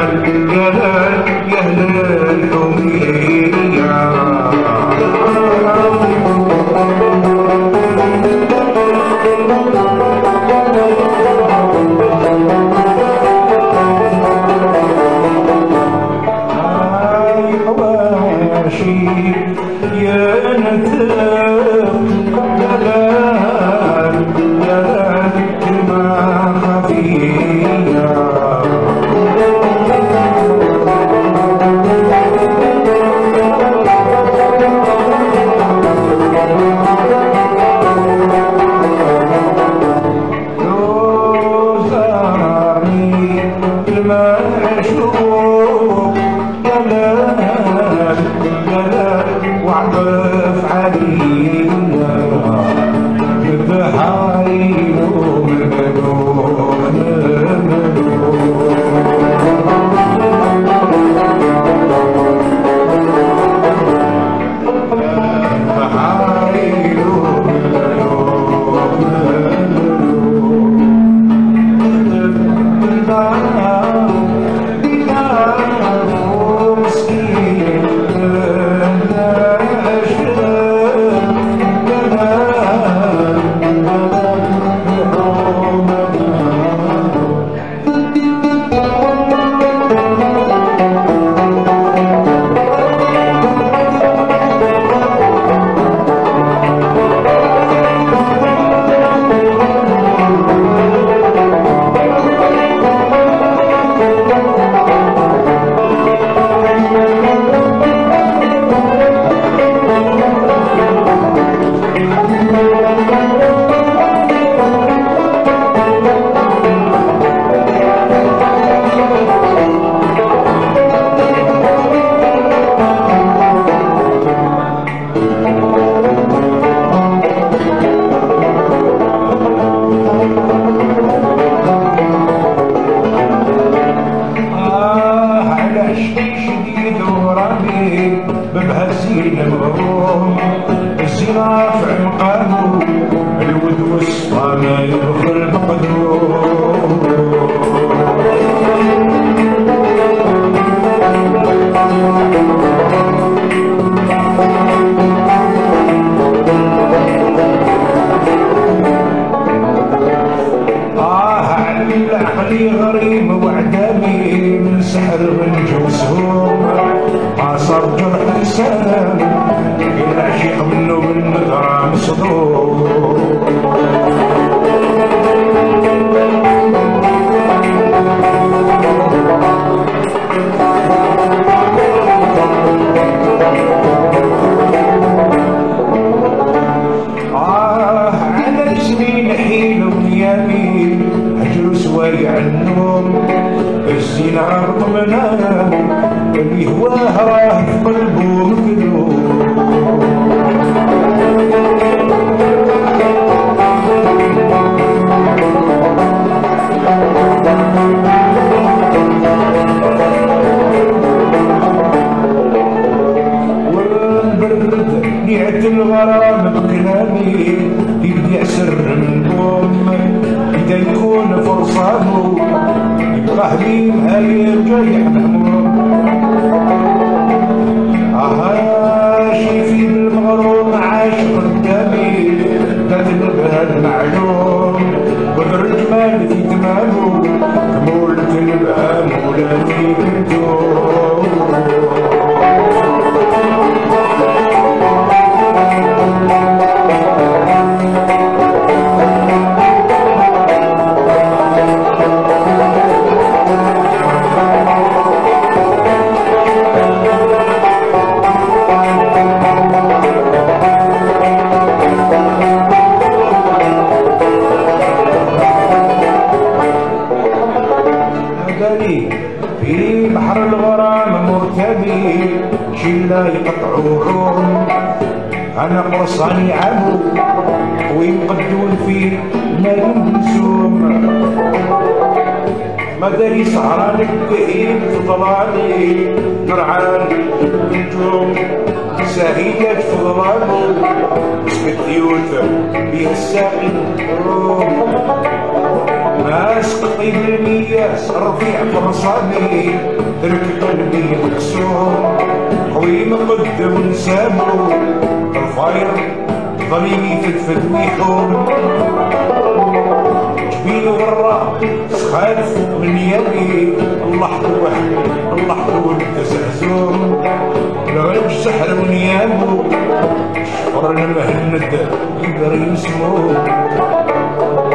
يا هلال يا هلال أمي يقطعوهم أنا قرصاني عمو ويقدون فيه ما ينسوهم ما داري سهران بهيم فضلاني نرعان نجوم سهيلة فضلانو بالديوت بيه الساقي ما قطيب بالمياس رفيع فرصاني ركب قلبي مكسور. قوي مقدم نسامو الفاير ظليمي يفدفد ويحوم جبين ورا سخالف من يدي الله واحد الله ولد زعزوم. لو السحر من يامو شفر المهند يقدر يسمو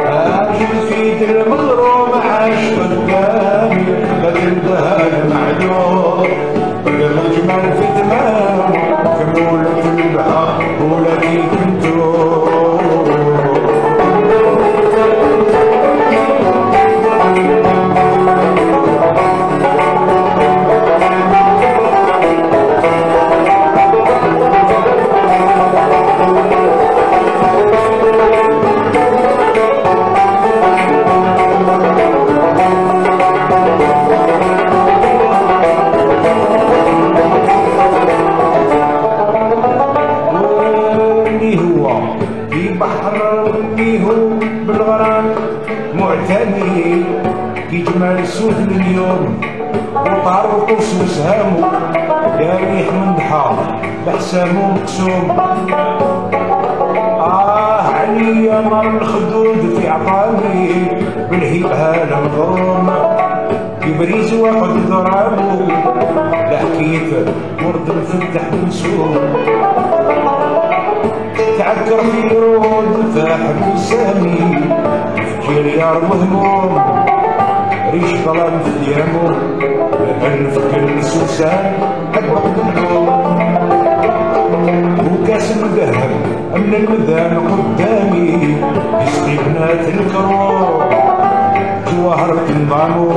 عاشق في المغروم عاش قدامي لكن ده المعلوم مجمل في تمام كمولة البحر ولدي كنتو آه عليا نار الخدود في عطاني بالهيبة المغروم يبريز وقت ضرابه لحكيت ورد الفتح منسوم تعكر في رود فاحب سامي فكير يار مهموم. ريش ظلام في ديامو لأن فكر السوسان أكبر منهم وكاس مذهب من المذان قدامي يسقي بنات الكروم جواهر تنظامو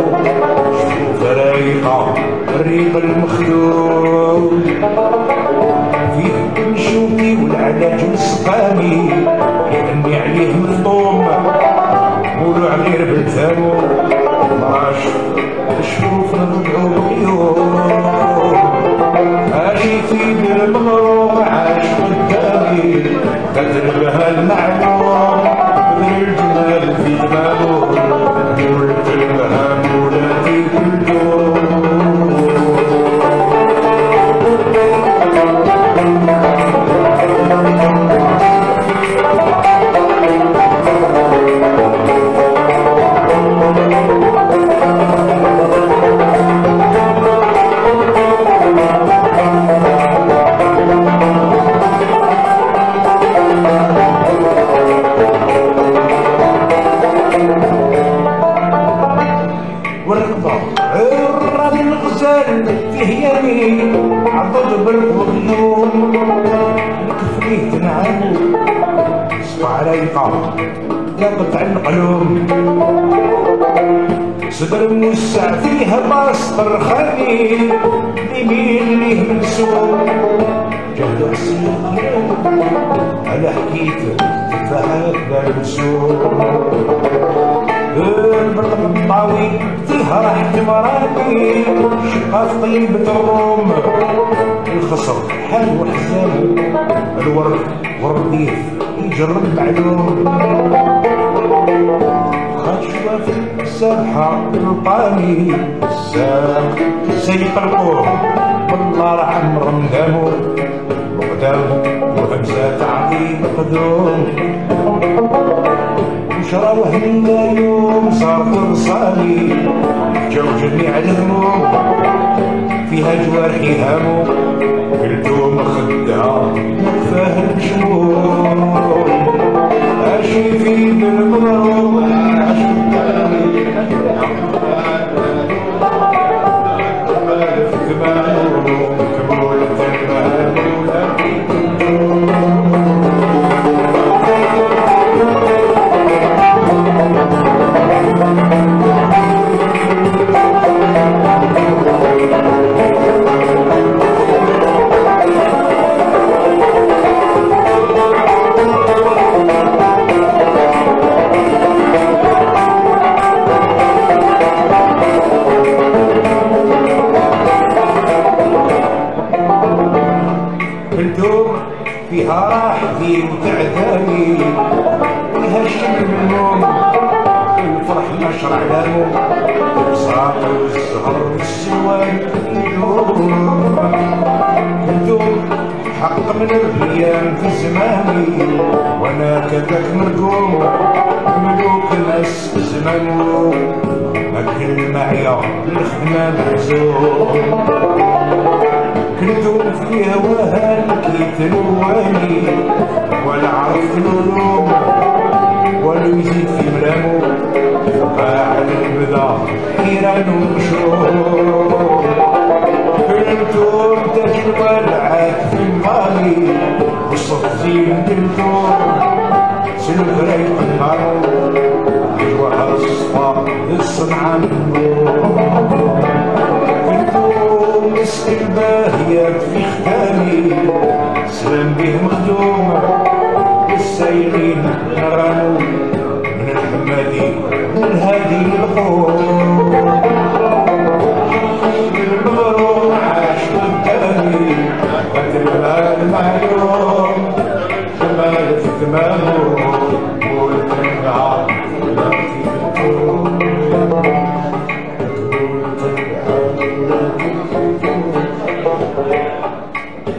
شوف رايقة الريق المخدوم. فيه نشوفي والعلاج السقامي لاني عليه مفطوم. مولو عمير بالثامو مراش الشوف نرجعو بقيوم الورد ورديف يجرب معلوم خشوة في السبحة القاني الساق سيق القوم والله راح عمر مدامو وقدام وهمزة قدوم. وشرى وهنا يوم صار فرصاني. جو جميع الهموم فيها جوارحي هامو قلتو مخدها فهم شمول من الغيام في زماني وأنا كذاك مرقوم ملوك ناس زمانو أكل معايا الخدمة محزون كنتو في هواها لقيت الوالي ولا عرفت نلوم ولا يزيد في ملامو قاعد البدا حيران ومشوم دلتو بدك الولعة في المالي وصفي دلتو سنغري النار أيوة أصفى الصنعة كنتم مسك الباهية في خدامي سلام به مخدوم السايقين نرانو من الحمادي والهادي الخوم تبقى المعيون شمالة تمامون والتنبع ولا تبقون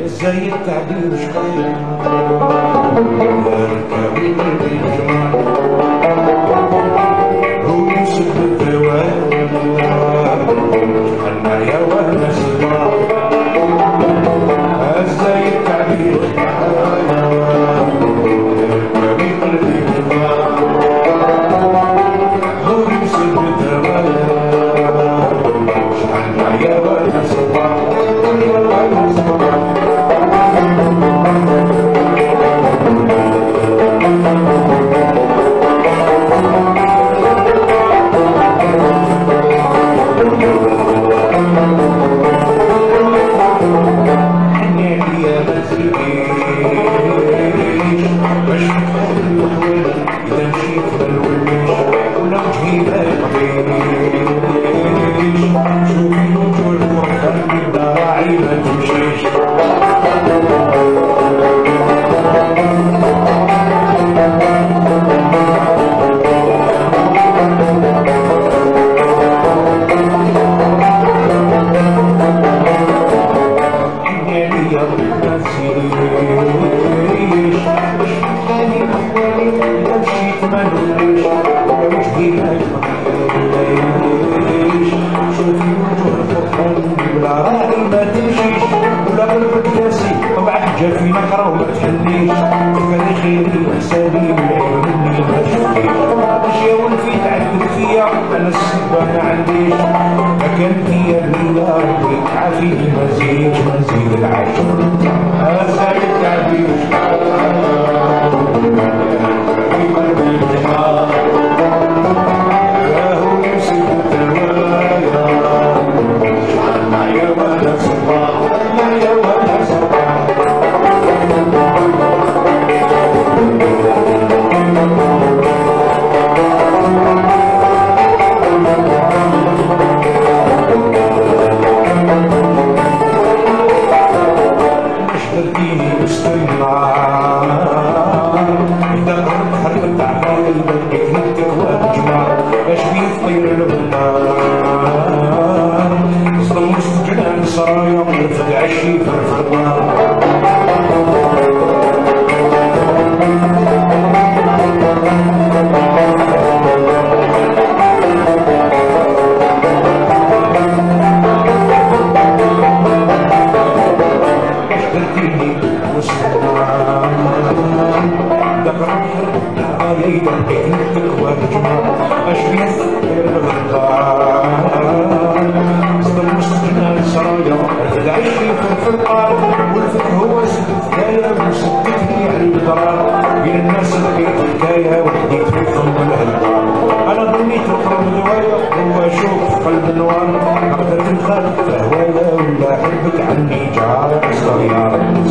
إزاي التعبير مش قوي اركب الجمال coming out.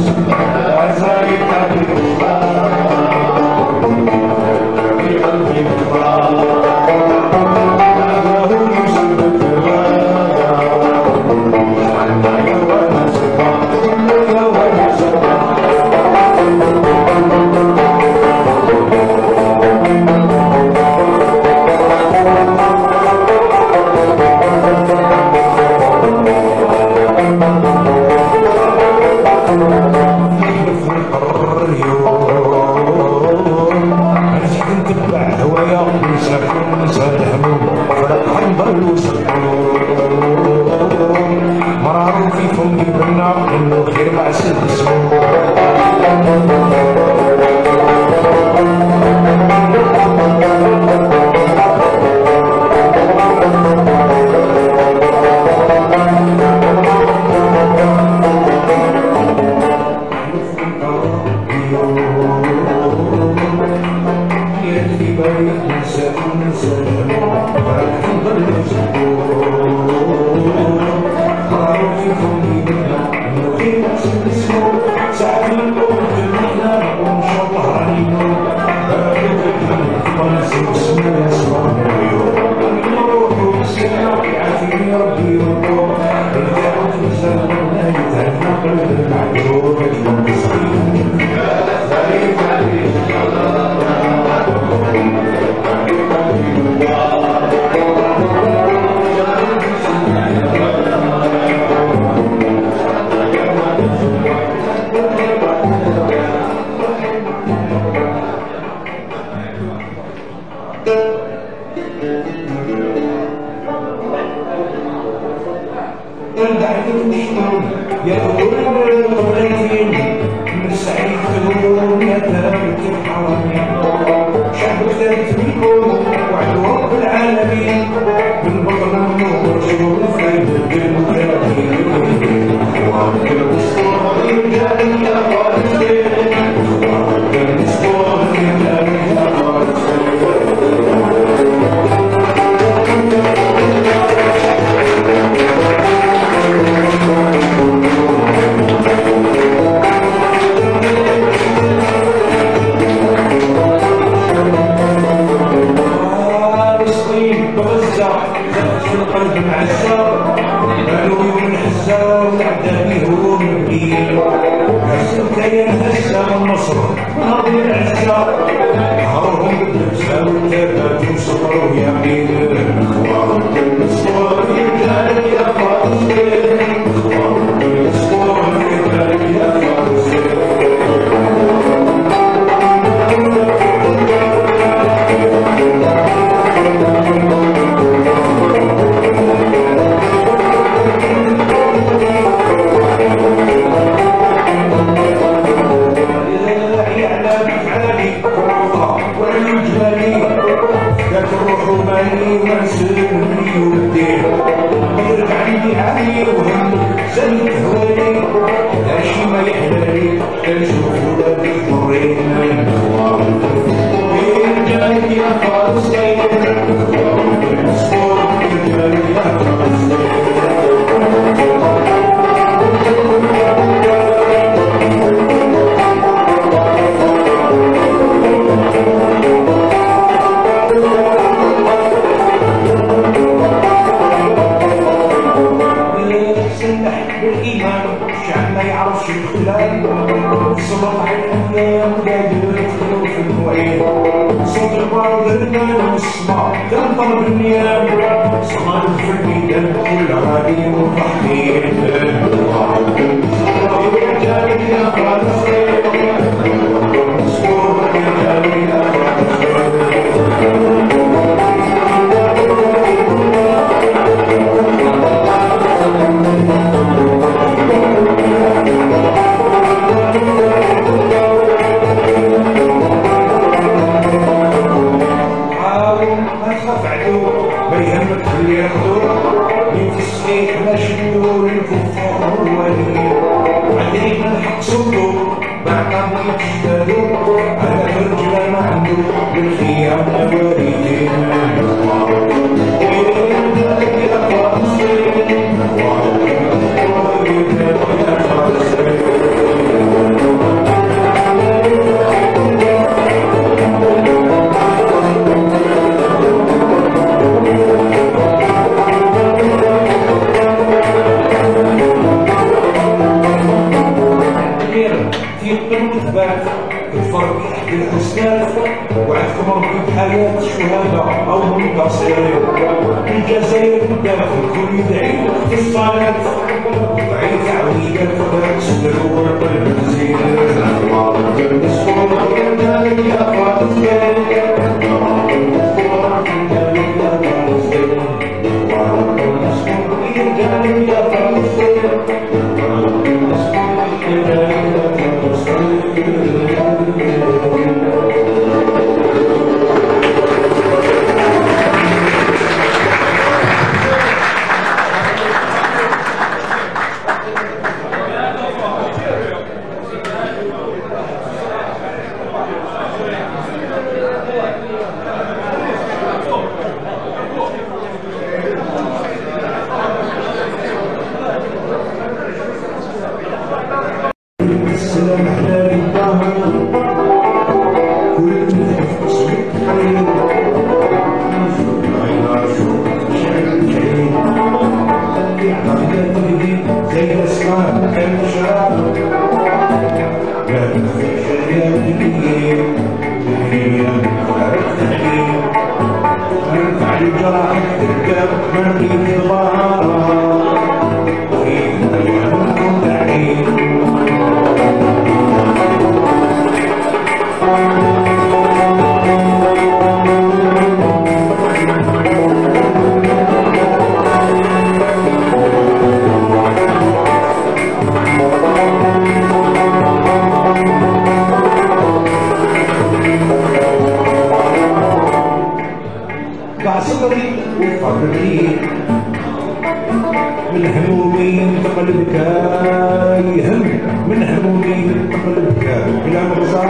مغزى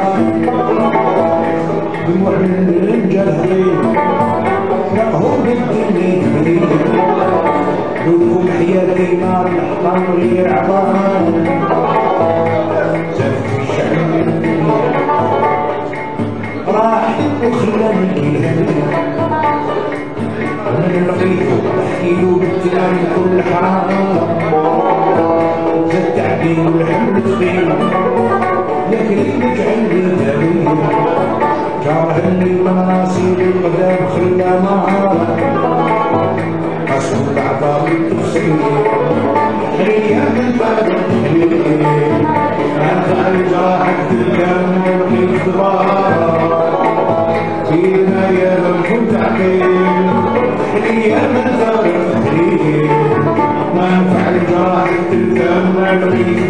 دموع الرجال هضيم نقهم بالدنيا لكم حياتي نار الحطام غير عبان زفت الشعب راح وخلاني الهم من لقيته احكي له بالكلام كل حرام زاد تعبين والحمل ثقيل لكن عندي دليل كرهني المناصير القدام خلى نار قسم العظام تفصيل حرية من باب الحليل انت الجراح تلقى ضرار فينا يا من كنت عقيل حلية من الحليل ما ينفع الجراح تلقى ولقيت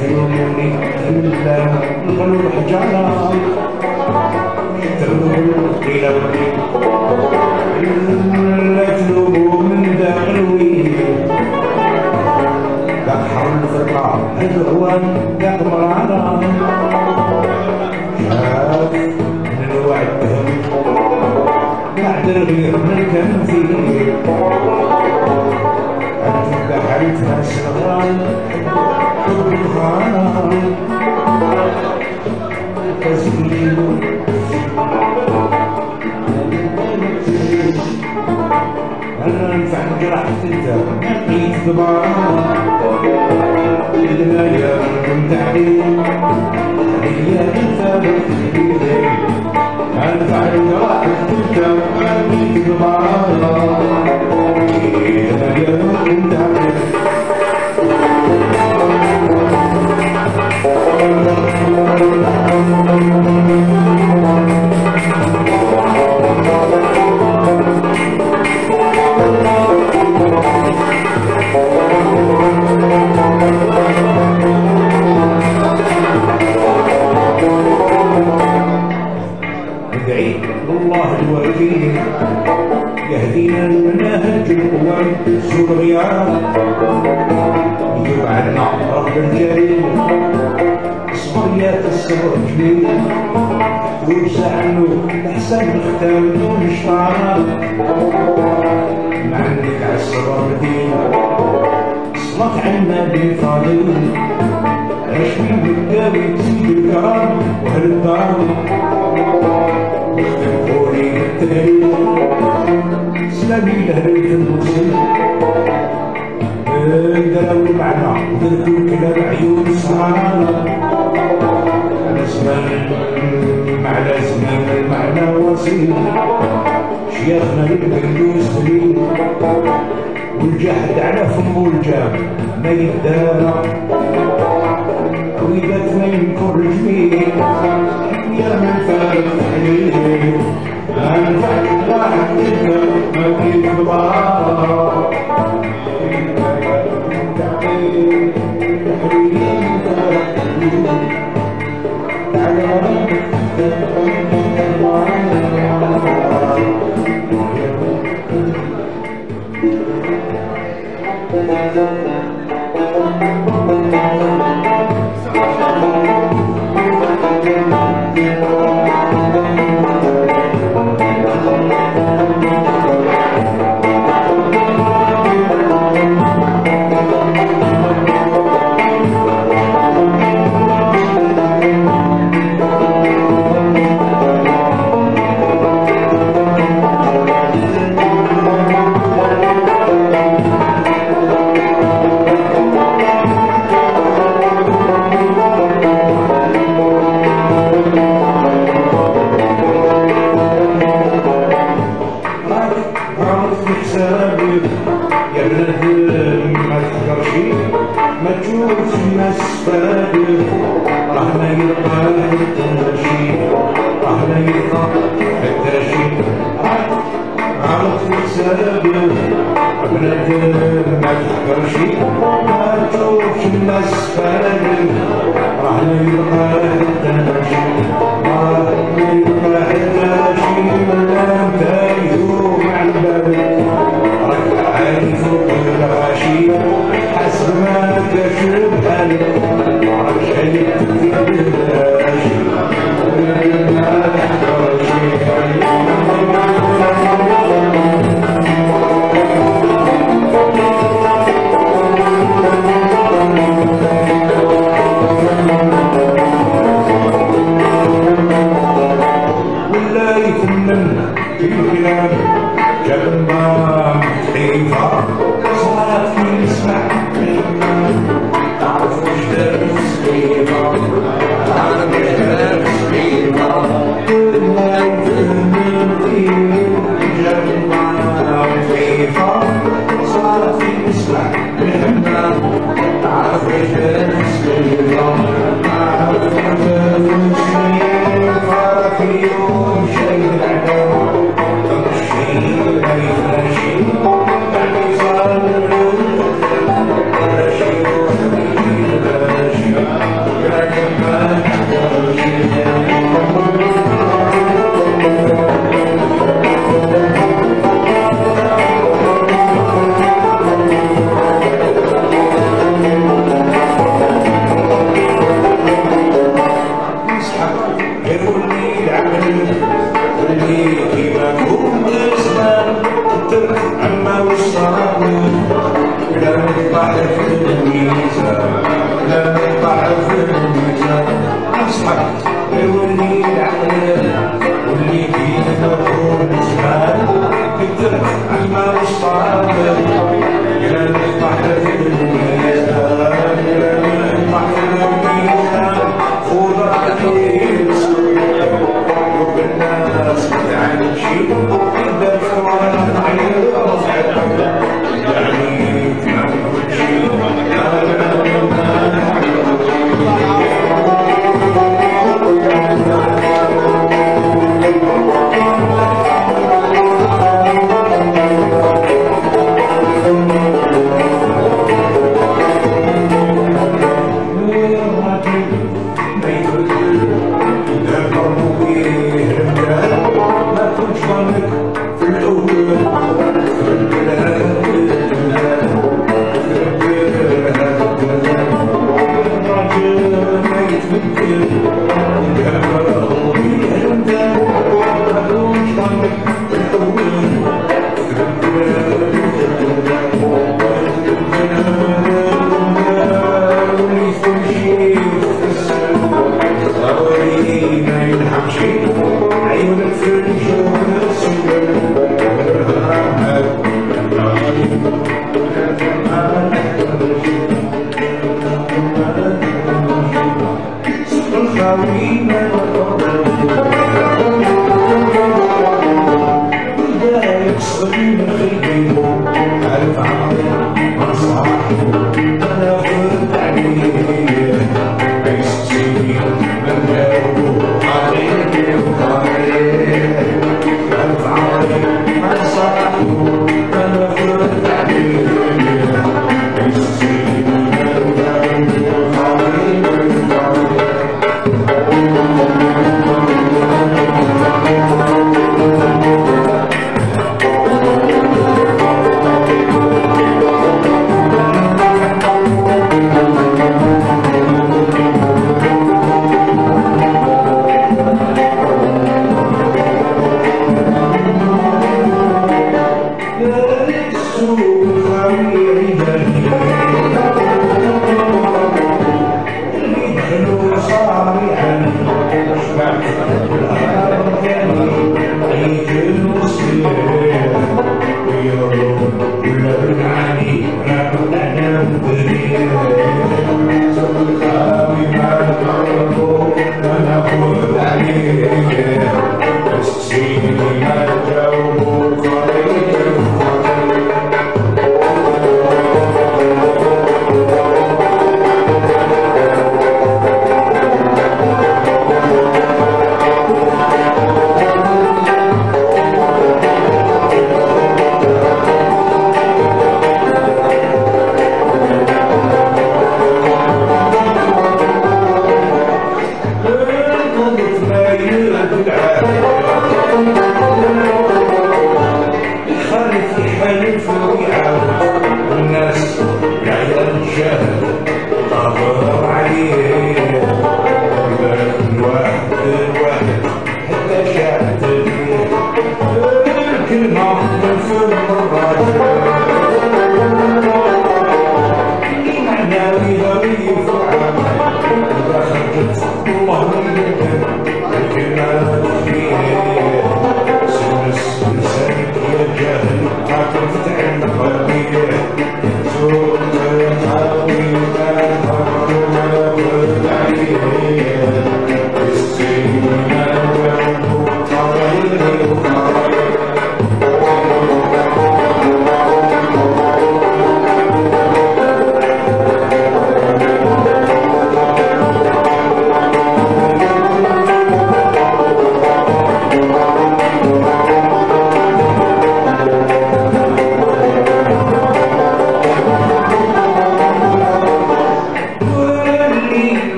تلوموني الا القلب حجارة تلوموا قيل لا تلوموا من ذا قلوي ذاك حر الفرقة العوان ذاك مرانا شاف من وعدهم بعد الغير من أنت دخلتها سران جرحت أنت لقيت ضبان الدنيا كنت عليم هي أنت بتجيلي أنفع جرحت أنت لقيت ضبان الدنيا كنت عليم يهدينا المناهج القوام سوء عنا رب الجليل اصبر يا الصبر جميل ويوسع عنه احسن الختام دون شطارة مع انك على الصبر مدينة صلت عنا بن فاضل عشمي بالداوي سيد الكرام واهل الدار اختلفوني بالتهريب سلامي لهريت المسلم دلوا معنا ودركوا الكلام عيون السهرانة على زمان على زمان المعنى وصيل شيخنا البندوس خليل والجحد على فمه الجام ما يدارى وإذا ما ينكر الجميل يا من فارق حليل أنفع الله ما كيف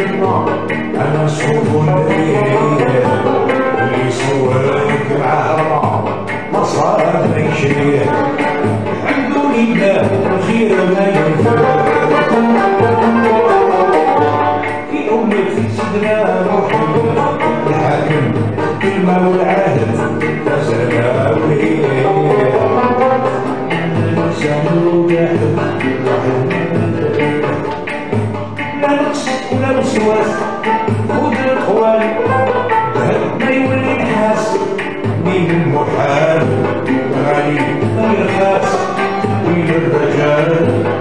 أنا أشوف الليل اللي سواك عرام ما صار شيء الحمد لله الخير ما ينفع في أمك سيدنا محمد الحاكم كلمه والعهد. chegar